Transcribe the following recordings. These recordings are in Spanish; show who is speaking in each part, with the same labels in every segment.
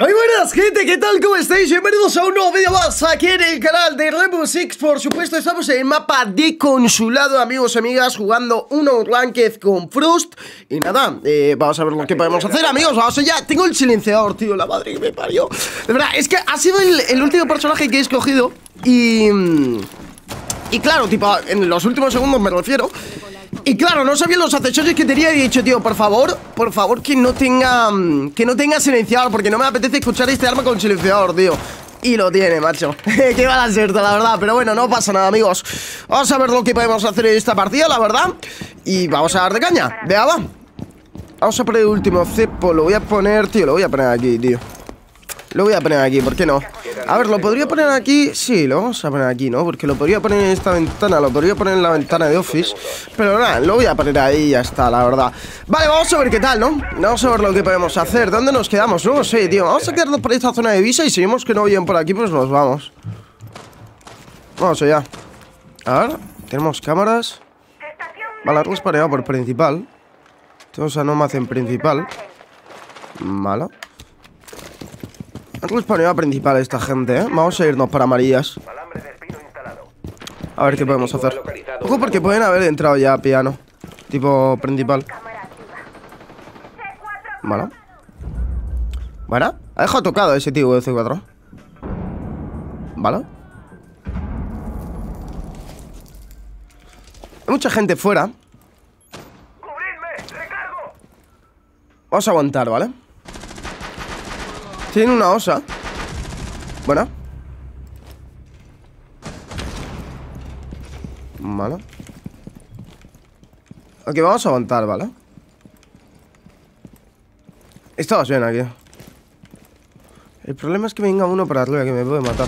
Speaker 1: Muy buenas gente, ¿qué tal? ¿Cómo estáis? Bienvenidos a un nuevo vídeo más aquí en el canal de Rainbow Six Por supuesto estamos en el mapa de Consulado, amigos y amigas Jugando uno Ranked con Frost Y nada, eh, vamos a ver lo que podemos hacer, amigos. Vamos allá, tengo el silenciador, tío, la madre que me parió. De verdad, es que ha sido el, el último personaje que he escogido Y... Y claro, tipo, en los últimos segundos me refiero y claro, no sabía los accesorios que tenía y he dicho, tío, por favor, por favor que no tenga Que no tenga silenciador, porque no me apetece escuchar este arma con silenciador, tío. Y lo tiene, macho. Qué mala suerte, la verdad. Pero bueno, no pasa nada, amigos. Vamos a ver lo que podemos hacer en esta partida, la verdad. Y vamos a dar de caña. Vea, va. Vamos a poner el último cepo. Lo voy a poner, tío Lo voy a poner aquí, tío Lo voy a poner aquí, ¿por qué no? A ver, ¿lo podría poner aquí? Sí, lo vamos a poner aquí, ¿no? Porque lo podría poner en esta ventana Lo podría poner en la ventana de Office Pero nada, lo voy a poner ahí y ya está, la verdad Vale, vamos a ver qué tal, ¿no? Vamos a ver lo que podemos hacer ¿Dónde nos quedamos? No lo sé, tío Vamos a quedarnos por esta zona de visa Y si vemos que no vienen por aquí, pues nos vamos Vamos allá A ver, tenemos cámaras Vale, algo pareado por principal Tenemos a Nomad en principal Malo respawnado principal esta gente, ¿eh? Vamos a irnos para amarillas A ver qué podemos hacer. Ojo porque pueden haber entrado ya piano Tipo principal. Vale. Bueno, ha dejado tocado ese tío de C4 Vale. Hay mucha gente fuera. Vamos a aguantar, ¿vale? Tiene una osa. Buena Vale. Ok, vamos a aguantar, ¿vale? Estabas bien aquí. El problema es que venga uno para arriba Que me puede matar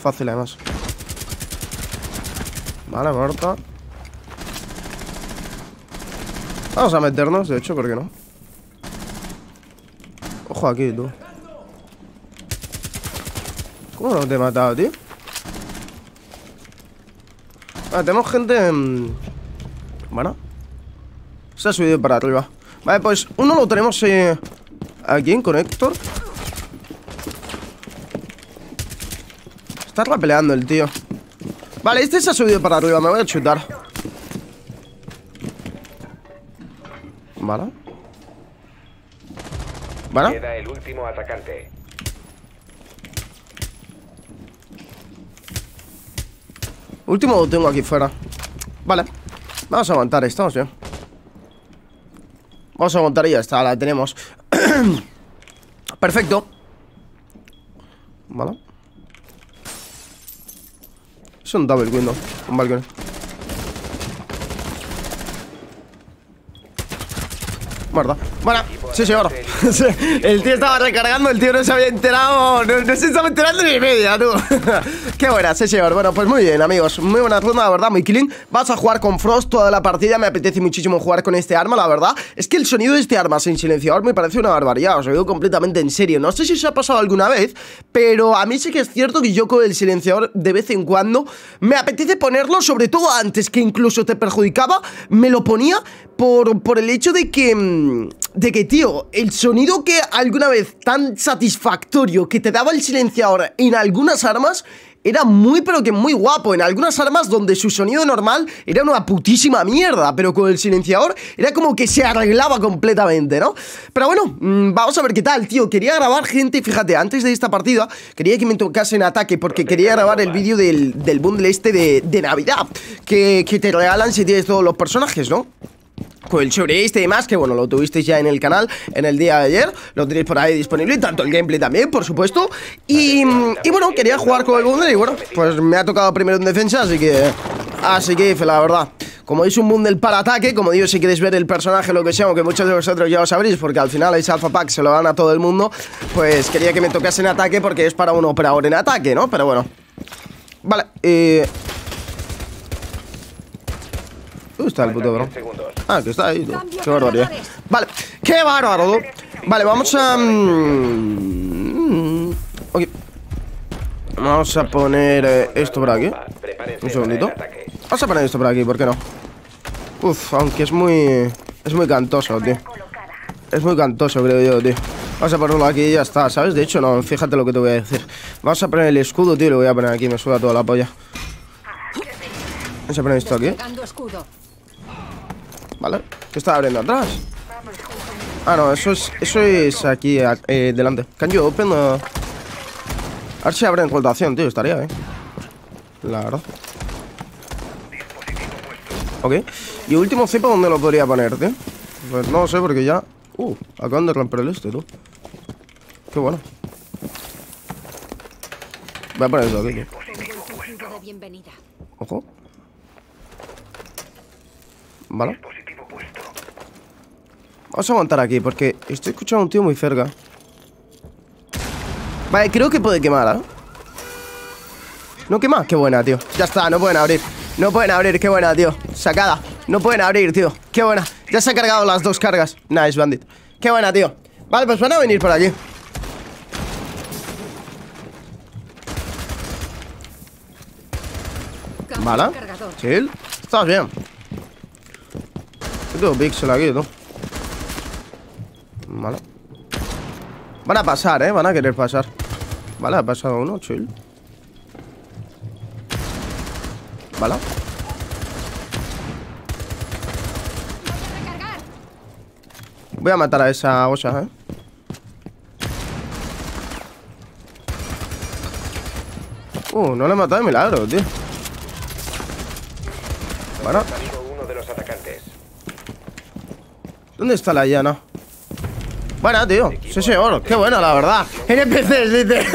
Speaker 1: Fácil además. Vale, muerta Vamos a meternos, de hecho, ¿por qué no? Ojo aquí, tú ¿Cómo no te he matado, tío? Vale, tenemos gente en... Bueno. Se ha subido para arriba. Vale, pues uno lo tenemos eh, Aquí en conector Está peleando el tío. Vale, este se ha subido para arriba Me voy a chutar. Vale. Vale.
Speaker 2: Queda el último atacante
Speaker 1: Último lo tengo aquí fuera. Vale. Vamos a aguantar, estamos bien Vamos a aguantar y ya está, la tenemos. Perfecto. Vale. Es un double window Un balcón Bueno, sí señor El tío estaba recargando, el tío no se había enterado No, no se estaba enterando ni media, tú. Qué buena, sí señor Bueno, pues muy bien, amigos. Muy buena ronda, la verdad, muy killing Vas a jugar con Frost toda la partida Me apetece muchísimo jugar con este arma, la verdad. Es que el sonido de este arma sin silenciador Me parece una barbaridad, os lo digo completamente en serio. No sé si os ha pasado alguna vez Pero a mí sí que es cierto que yo con el silenciador De vez en cuando Me apetece ponerlo, sobre todo antes Que incluso te perjudicaba Me lo ponía por, por el hecho de que mm, de que, tío, el sonido que alguna vez tan satisfactorio que te daba el silenciador en algunas armas era muy pero que muy guapo En algunas armas donde su sonido normal era una putísima mierda Pero con el silenciador era como que se arreglaba completamente, ¿no? Pero bueno, mmm, vamos a ver qué tal, tío Quería grabar gente, fíjate, antes de esta partida Quería que me tocase en ataque Porque quería grabar el vídeo del, del bundle este de, de Navidad que, que te regalan si tienes todos los personajes, ¿no? Con el sobre este y demás, que bueno, lo tuvisteis ya en el canal en el día de ayer, lo tenéis por ahí disponible, y tanto el gameplay también, por supuesto, y, y bueno, quería jugar con el bundle y bueno, pues me ha tocado primero en defensa, así que, así que, la verdad. Como es un bundle para ataque, como digo, si queréis ver el personaje, lo que sea, aunque muchos de vosotros ya lo sabréis, porque al final ese alpha pack se lo dan a todo el mundo, pues quería que me tocase en ataque porque es para un operador en ataque, ¿no? Pero bueno. Vale, eh... ¿Dónde está el puto bro? Ah, que está ahí, tú. Qué barbaridad. Vale, qué bárbaro Vale, vamos a... Mm, ok. Vamos a poner eh, esto por aquí. Un segundito. Vamos a poner esto por aquí, ¿por qué no? Uf, aunque es muy... Es muy cantoso, tío. Es muy cantoso, creo yo, tío. Vamos a ponerlo aquí y ya está, ¿sabes? De hecho, no, fíjate lo que te voy a decir. Vamos a poner el escudo, tío, lo voy a poner aquí Me suda toda la polla. Vamos a poner esto aquí Vale, ¿qué está abriendo atrás? Ah, no, eso es, eso es aquí, eh, delante Can you open A ver si abre en rotación, tío, estaría, eh La verdad Ok Y último cepo, ¿dónde lo podría poner, tío? Pues no sé, porque ya Uh, acaban de romper el este, tú. Qué bueno. Voy a poner eso aquí. Ojo. Vale. Vamos a aguantar aquí porque estoy escuchando a un tío muy cerca. Vale, creo que puede quemar, ¿eh? ¿No quema? Qué buena, tío. Ya está, no pueden abrir. No pueden abrir, qué buena, tío. Sacada. No pueden abrir, tío. Qué buena. Ya se han cargado las dos cargas. Nice, bandit. Qué buena, tío. Vale, pues van a venir por aquí. Vale Chill. Estás bien. Tengo pixel aquí, tú Vale Van a pasar, eh Van a querer pasar Vale, ha pasado uno, chill ¿Vale? Voy a matar a esa osa, ¿eh? Uh, no le he matado de milagro, tío Bueno ¿Dónde está la llana? Buena, tío. Sí, señor. Qué buena, la verdad. NPCs, literal.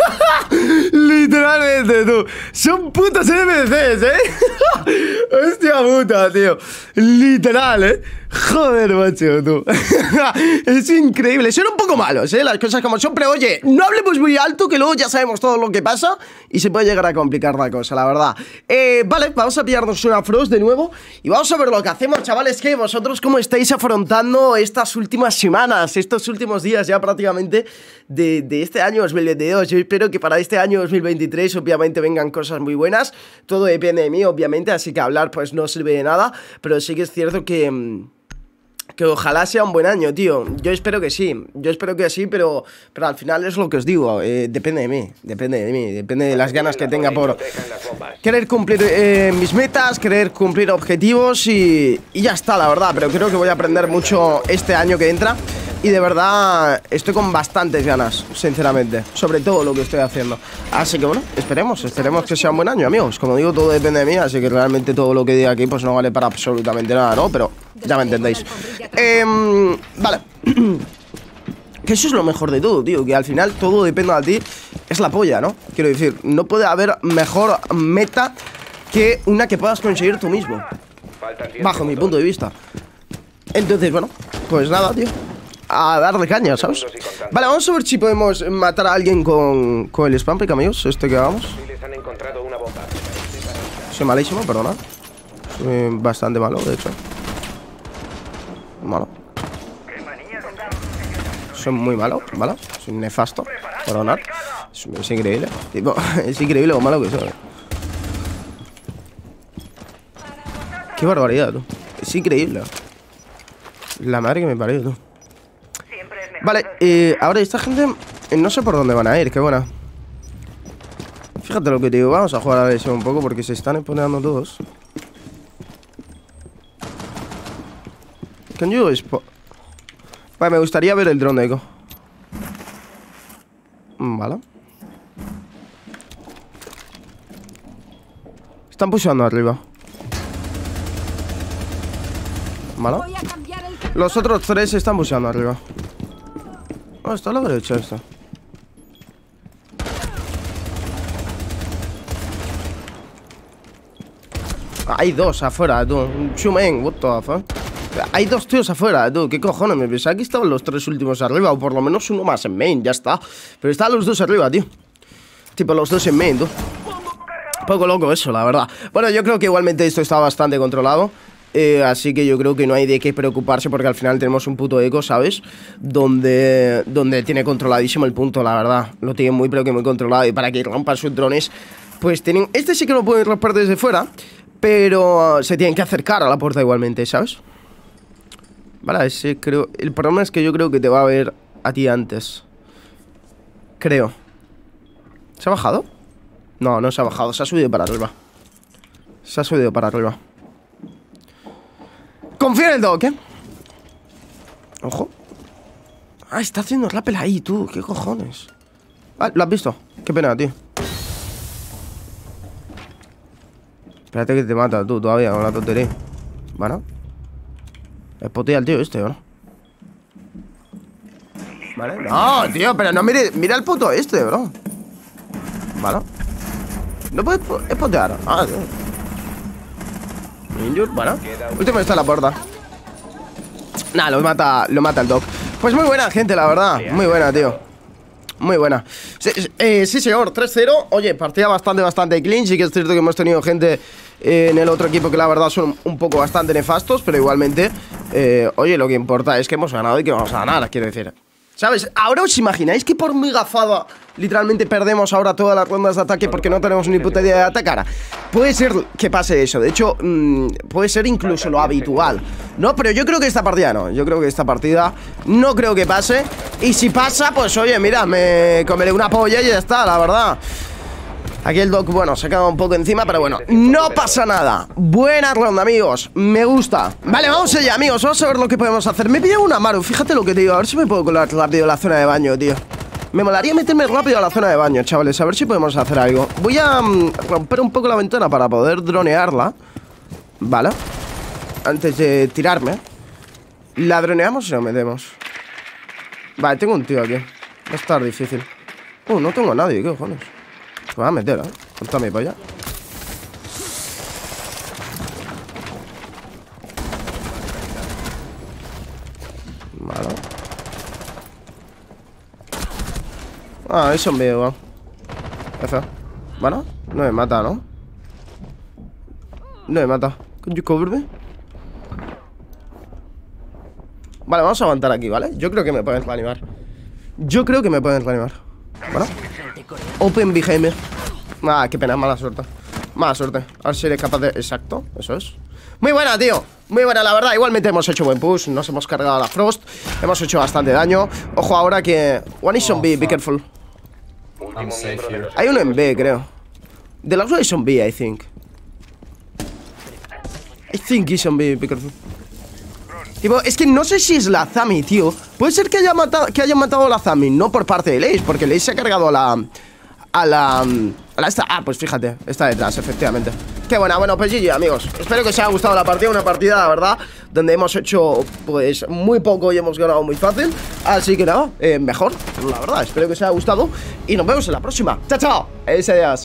Speaker 1: Literalmente, tú. Son putos NPCs, ¿eh? Hostia puta, tío. Literal, ¿eh? Joder, macho, tú. es increíble. Son un poco malos, ¿eh? Las cosas como son. Pero oye, no hablemos muy alto, que luego ya sabemos todo lo que pasa y se puede llegar a complicar la cosa, la verdad. Eh, vale, vamos a pillarnos una Frost de nuevo y vamos a ver lo que hacemos, chavales. Que vosotros, ¿cómo estáis afrontando estas últimas semanas, estos últimos días ya prácticamente de, de este año 2022? Yo espero que para este año 2023, obviamente, vengan cosas muy buenas. Todo depende de mí, obviamente, así que hablar, pues no sirve de nada. Pero sí que es cierto que mm, que ojalá sea un buen año, tío. Yo espero que sí. Yo espero que sí, pero, pero al final es lo que os digo. Eh, depende de mí. Depende de mí. Depende de las ganas que tenga por querer cumplir eh, mis metas, querer cumplir objetivos y, y ya está, la verdad. Pero creo que voy a aprender mucho este año que entra. Y de verdad estoy con bastantes ganas, sinceramente, sobre todo lo que estoy haciendo. Así que bueno, esperemos, esperemos que sea un buen año, amigos. Como digo, todo depende de mí, así que realmente todo lo que diga aquí pues no vale para absolutamente nada, ¿no? Pero ya me entendéis. Eh, vale. que eso es lo mejor de todo, tío, que al final todo depende de ti. Es la polla, ¿no? Quiero decir, no puede haber mejor meta que una que puedas conseguir tú mismo. Bajo mi punto de vista. Entonces, bueno, pues nada, tío a darle caña, ¿sabes? Vale, vamos a ver si podemos matar a alguien con, con el spam amigos. Este que hagamos. Soy malísimo, perdona. Soy bastante malo, de hecho. Malo. Soy muy malo, ¿vale? Soy nefasto, perdonad. Es, es increíble. Tipo, es increíble lo malo que soy. Qué barbaridad, tú. Es increíble. La madre que me parió, tú. Vale, eh, ahora esta gente eh, no sé por dónde van a ir, qué buena. Fíjate lo que te digo, vamos a jugar a eso un poco porque se están exponeando todos. Can you Vale, me gustaría ver el drone de eco. Mm, vale. Están pushando arriba. Vale. Los otros tres están pushando arriba. Ah, está a la derecha esta. Hay dos afuera, tú. Chumen, what the fuck. Hay dos tíos afuera, tú. ¿Qué cojones? Me pensaba que estaban los tres últimos arriba, o por lo menos uno más en main, ya está. Pero están los dos arriba, tío. Tipo, los dos en main, tú. Poco loco eso, la verdad. Bueno, yo creo que igualmente esto está bastante controlado. Eh, así que yo creo que no hay de qué preocuparse porque al final tenemos un puto eco, ¿sabes? Donde, donde tiene controladísimo el punto, la verdad. Lo tiene muy pero que muy controlado. Y para que rompan sus drones, pues tienen... Este sí que lo pueden romper desde fuera, pero se tienen que acercar a la puerta igualmente, ¿sabes? Vale, ese creo... El problema es que yo creo que te va a ver a ti antes. Creo ¿Se ha bajado? No, no se ha bajado, se ha subido para arriba Se ha subido para arriba Confía en el dog, ¿eh? Ojo. Ah, está haciendo rappel ahí, tú. ¿Qué cojones? Ah, ¿lo has visto? Qué pena, tío. Espérate que te mata tú todavía con la tontería. Bueno. Espotea el tío este, ¿o no? Vale, no, tío, pero no mire Mira el puto este, bro. Vale. No puedes espotear Ah, tío Bueno Último está la puerta Nah, lo mata, lo mata el dog Pues muy buena gente, la verdad Muy buena, tío muy buena. Sí, eh, señor, 3-0. Oye, partida bastante, bastante clean. Sí que es cierto que hemos tenido gente en el otro equipo que la verdad son un poco bastante nefastos, pero igualmente, eh, oye, lo que importa es que hemos ganado y que vamos a ganar, quiero decir. ¿Sabes? Ahora os imagináis que por mi gafada literalmente perdemos ahora todas las rondas de ataque porque no tenemos ni puta idea de atacar. Puede ser que pase eso, de hecho, mmm, puede ser incluso lo habitual. No, pero yo creo que esta partida no, yo creo que esta partida no creo que pase. Y si pasa, pues oye, mira, me comeré una polla y ya está, la verdad. Aquí el Doc, bueno, se ha quedado un poco encima, pero bueno, no pasa nada. Buena ronda, amigos, me gusta. Vale, vamos allá, amigos, vamos a ver lo que podemos hacer. Me he una Maru, fíjate lo que te digo. A ver si me puedo colar rápido la zona de baño, tío. Me molaría meterme rápido a la zona de baño, chavales. A ver si podemos hacer algo. Voy a mm, romper un poco la ventana para poder dronearla. Vale. Antes de tirarme. ¿La droneamos o la metemos? Vale, tengo un tío aquí. Va a estar difícil. Uh, no tengo a nadie, ¿qué cojones? Me voy a meter, ¿eh? Con mi polla Vale Ah, es un video, Eso Bueno, no me mata, ¿no? No me mata Can you cover me? Vale, vamos a aguantar aquí, ¿vale? Yo creo que me pueden reanimar Yo creo que me pueden reanimar ¿Vale? Open behind Ah, qué pena, mala suerte. Mala suerte. A ver si eres capaz de... Exacto, eso es. Muy buena, tío. Muy buena, la verdad. Igualmente hemos hecho buen push Nos hemos cargado a la Frost. Hemos hecho bastante daño. Ojo ahora que... One is on B, be careful. Hay uno en B, creo. The last one is on B, I think. I think he's on B, be careful Tipo, es que no sé si es la Zami, tío. Puede ser que haya matado, que haya matado a la Zami No por parte de Lace Porque Lace se ha cargado a la... A la... A la esta... Ah, pues fíjate Está detrás, efectivamente. Qué buena, bueno, pues GG, amigos Espero que os haya gustado la partida Una partida, la verdad Donde hemos hecho, pues, muy poco Y hemos ganado muy fácil. Así que nada, eh, mejor La verdad, espero que os haya gustado Y nos vemos en la próxima. Chao, chao. Ese días